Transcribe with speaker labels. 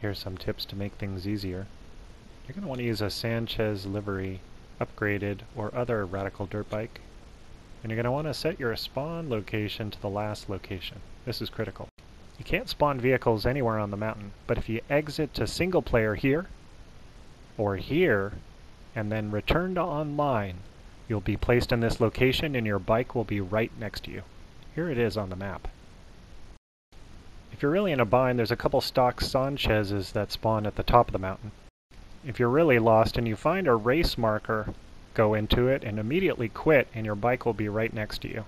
Speaker 1: Here's some tips to make things easier. You're going to want to use a Sanchez livery, upgraded, or other Radical dirt bike. And you're going to want to set your spawn location to the last location. This is critical. You can't spawn vehicles anywhere on the mountain, but if you exit to single player here, or here, and then return to online, you'll be placed in this location and your bike will be right next to you. Here it is on the map. If you're really in a bind, there's a couple stock Sanchez's that spawn at the top of the mountain. If you're really lost and you find a race marker, go into it and immediately quit and your bike will be right next to you.